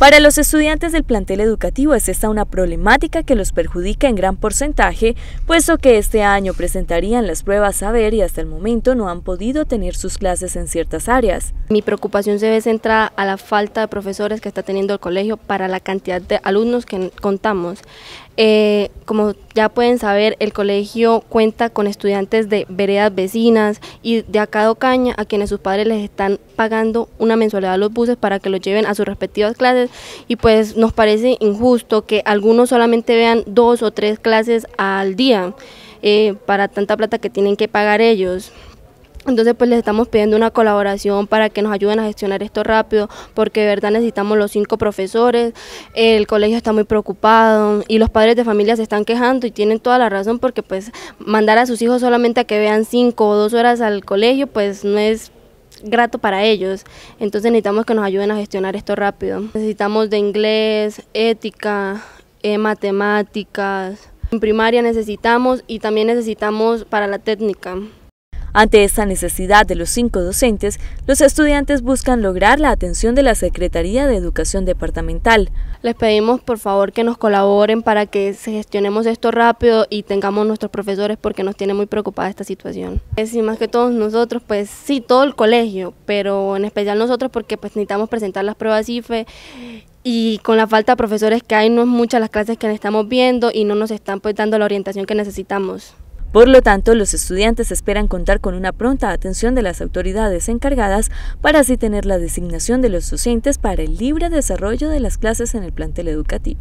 Para los estudiantes del plantel educativo es esta una problemática que los perjudica en gran porcentaje, puesto que este año presentarían las pruebas saber y hasta el momento no han podido tener sus clases en ciertas áreas. Mi preocupación se ve centrada a la falta de profesores que está teniendo el colegio para la cantidad de alumnos que contamos. Eh, como ya pueden saber, el colegio cuenta con estudiantes de veredas vecinas y de acá de Ocaña, a quienes sus padres les están pagando una mensualidad a los buses para que los lleven a sus respectivas clases y pues nos parece injusto que algunos solamente vean dos o tres clases al día eh, para tanta plata que tienen que pagar ellos. Entonces pues les estamos pidiendo una colaboración para que nos ayuden a gestionar esto rápido, porque de verdad necesitamos los cinco profesores, el colegio está muy preocupado y los padres de familia se están quejando y tienen toda la razón porque pues mandar a sus hijos solamente a que vean cinco o dos horas al colegio pues no es grato para ellos. Entonces necesitamos que nos ayuden a gestionar esto rápido. Necesitamos de inglés, ética, eh, matemáticas. En primaria necesitamos y también necesitamos para la técnica. Ante esta necesidad de los cinco docentes, los estudiantes buscan lograr la atención de la Secretaría de Educación Departamental. Les pedimos por favor que nos colaboren para que gestionemos esto rápido y tengamos nuestros profesores porque nos tiene muy preocupada esta situación. Es más que todos nosotros, pues sí, todo el colegio, pero en especial nosotros porque pues necesitamos presentar las pruebas IFE y con la falta de profesores que hay no es muchas las clases que estamos viendo y no nos están pues dando la orientación que necesitamos. Por lo tanto, los estudiantes esperan contar con una pronta atención de las autoridades encargadas para así tener la designación de los docentes para el libre desarrollo de las clases en el plantel educativo.